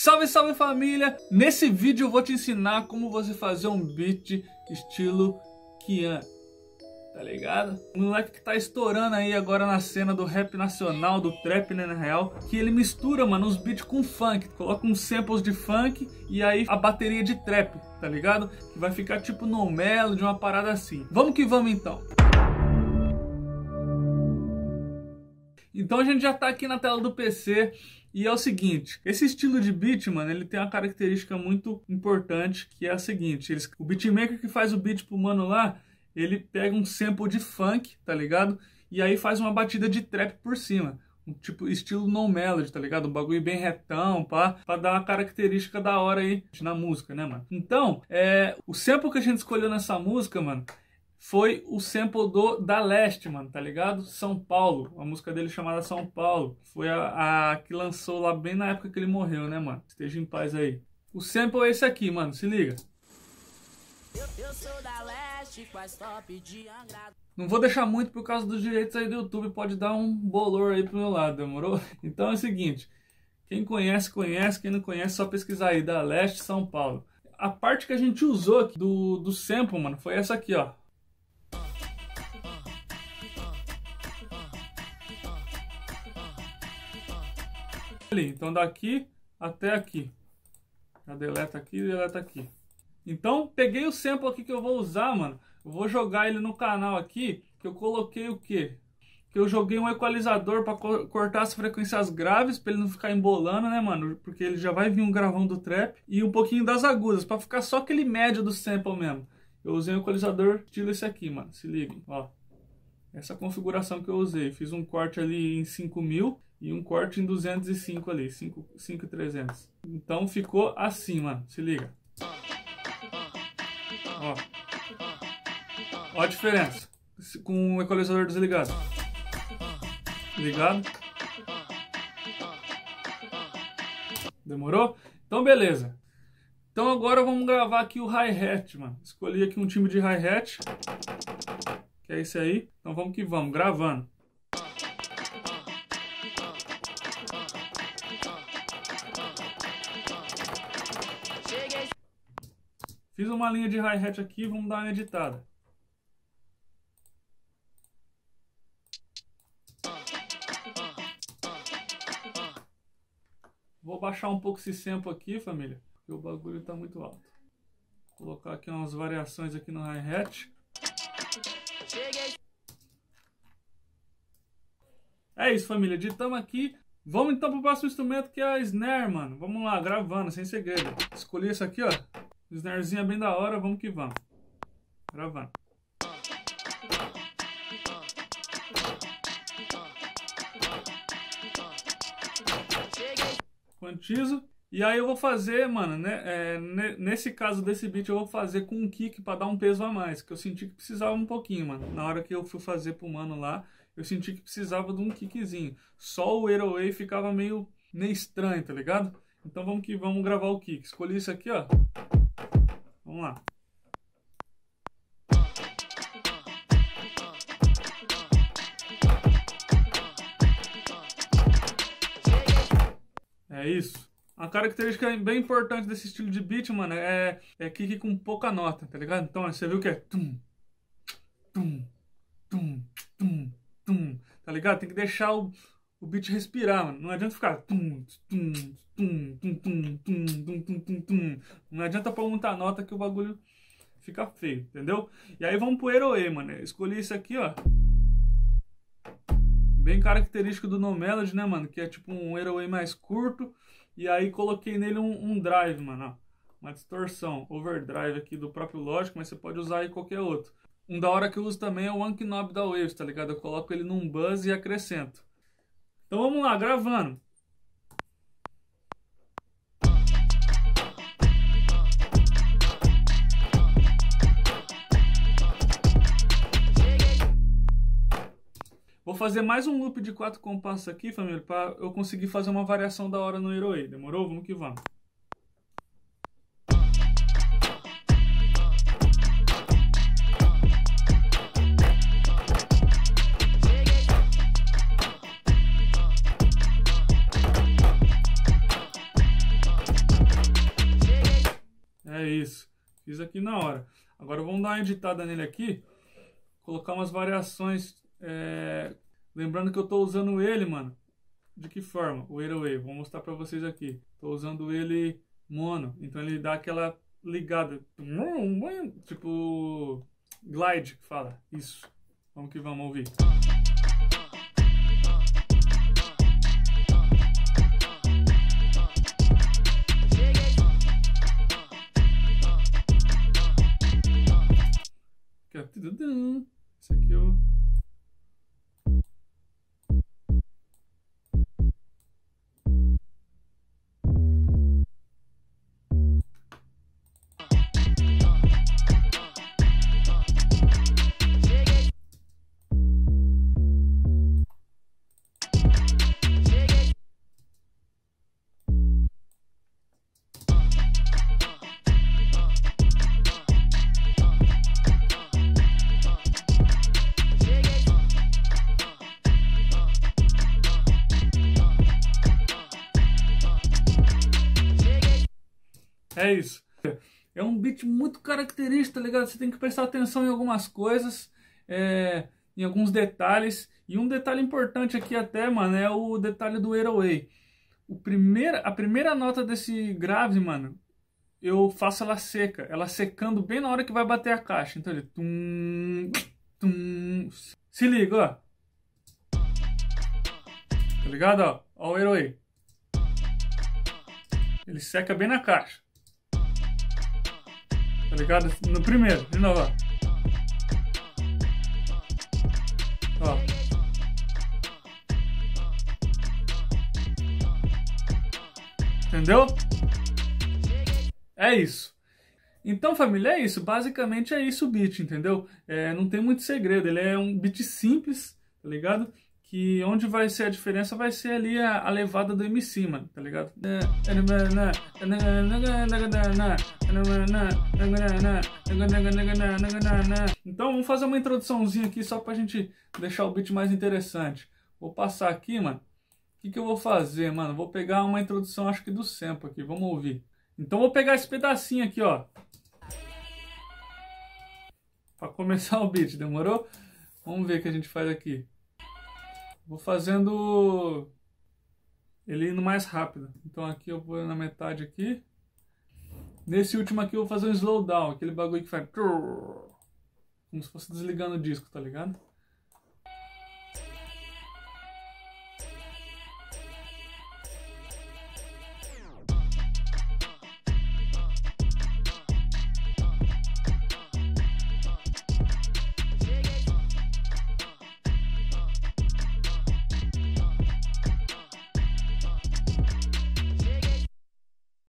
Salve, salve família! Nesse vídeo eu vou te ensinar como você fazer um beat estilo Kian. Tá ligado? O moleque que tá estourando aí agora na cena do rap nacional, do trap, né, na real, que ele mistura, mano, os beats com funk, coloca uns samples de funk e aí a bateria de trap, tá ligado? Que vai ficar tipo no melo de uma parada assim. Vamos que vamos então! Então a gente já tá aqui na tela do PC e é o seguinte, esse estilo de beat, mano, ele tem uma característica muito importante que é a seguinte, eles, o beatmaker que faz o beat pro mano lá, ele pega um sample de funk, tá ligado? E aí faz uma batida de trap por cima. Um tipo estilo no melody, tá ligado? Um bagulho bem retão, pá, pra dar uma característica da hora aí na música, né, mano? Então, é, o sample que a gente escolheu nessa música, mano, foi o sample do Da Leste, mano, tá ligado? São Paulo, a música dele chamada São Paulo. Foi a, a, que lançou lá bem na época que ele morreu, né, mano? Esteja em paz aí. O sample é esse aqui, mano, se liga. Leste. Não vou deixar muito por causa dos direitos aí do YouTube, pode dar um bolor aí pro meu lado, demorou? Então é o seguinte, quem conhece, conhece, quem não conhece, só pesquisar aí, da Leste, São Paulo. A parte que a gente usou aqui do, do sample, mano, foi essa aqui, ó. Então daqui até aqui. Já deleta aqui e deleta aqui. Então peguei o sample aqui que eu vou usar, mano. Eu vou jogar ele no canal aqui, que eu coloquei o quê? Que eu joguei um equalizador para co cortar as frequências graves, para ele não ficar embolando, né, mano? Porque ele já vai vir um gravão do trap e um pouquinho das agudas, para ficar só aquele médio do sample mesmo. Eu usei um equalizador estilo esse aqui, mano. Se liguem, ó. Essa configuração que eu usei. Fiz um corte ali em 5000 e um corte em 205 ali, 5,300. Então ficou assim, mano. Se liga. Ó. Ó a diferença. Com o equalizador desligado. Ligado. Demorou? Então, beleza. Então agora vamos gravar aqui o hi-hat, mano. Escolhi aqui um time de hi-hat. Que é esse aí. Então vamos que vamos, gravando. Fiz uma linha de hi-hat aqui, vamos dar uma editada. Vou baixar um pouco esse sample aqui, família, porque o bagulho está muito alto. Vou colocar aqui umas variações aqui no hi-hat. É isso, família. Editamos aqui. Vamos então pro próximo instrumento que é a snare, mano. Vamos lá, gravando, sem segredo. Escolhi esse aqui, ó. Snarezinha bem da hora, vamos que vamos. Gravando. Quantizo. E aí eu vou fazer, mano, né, é, nesse caso desse beat eu vou fazer com um kick para dar um peso a mais, que eu senti que precisava um pouquinho, mano. Na hora que eu fui fazer pro mano lá, eu senti que precisava de um kickzinho. Só o Airway ficava meio, meio estranho, tá ligado? Então vamos que vamos gravar o kick. Escolhi isso aqui, ó. Vamos lá. É isso. Uma característica bem importante desse estilo de beat, mano, é, é kick com pouca nota, tá ligado? Então, você viu que é tum, tum, tum, tum, tum, tá ligado? Tem que deixar o, o beat respirar, mano. Não adianta ficar tum, tum, tum, tum, tum, tum, tum, tum, tum, tum. Não adianta pôr muita nota que o bagulho fica feio, entendeu? E aí vamos pro Heroe, mano. Eu escolhi isso aqui, ó. Bem característico do No Melody, né, mano? Que é tipo um Heroe mais curto. E aí coloquei nele um, um drive, mano. Uma distorção, overdrive aqui do próprio Logic, mas você pode usar aí qualquer outro. Um da hora que eu uso também é o One Knob da Waves, tá ligado? Eu coloco ele num buzz e acrescento. Então vamos lá, gravando. Vou fazer mais um loop de quatro compassos aqui, família, para eu conseguir fazer uma variação da hora no Heroe. Demorou? Vamos que vamos. Aqui na hora. Agora vamos dar uma editada nele aqui. Colocar umas variações. É... Lembrando que eu estou usando ele, mano. De que forma? O Airway. Vou mostrar para vocês aqui. Estou usando ele mono. Então ele dá aquela ligada. Tipo. Glide que fala. Isso. Vamos que vamos ouvir. É isso. É um beat muito característico, tá ligado? Você tem que prestar atenção em algumas coisas, é, em alguns detalhes. E um detalhe importante aqui até, mano, é o detalhe do Airway. O primeira, a primeira nota desse grave, mano, eu faço ela seca. Ela secando bem na hora que vai bater a caixa. Então ele... Tum, tum. Se liga, ó. Tá ligado, ó? Ó o Airway. Ele seca bem na caixa. Tá ligado? No primeiro, de novo, ó. Ó. Entendeu? É isso. Então, família, é isso. Basicamente é isso o beat, entendeu? É, não tem muito segredo. Ele é um beat simples, tá ligado? Que onde vai ser a diferença vai ser ali a, a levada do MC, mano, tá ligado? Então vamos fazer uma introduçãozinha aqui só pra gente deixar o beat mais interessante. Vou passar aqui, mano. O que, que eu vou fazer, mano? Vou pegar uma introdução, acho que do sample aqui, vamos ouvir. Então vou pegar esse pedacinho aqui, ó. Pra começar o beat, demorou? Vamos ver o que a gente faz aqui. Vou fazendo ele indo mais rápido. Então aqui eu vou na metade aqui. Nesse último aqui eu vou fazer um slowdown, aquele bagulho que faz como se fosse desligando o disco, tá ligado?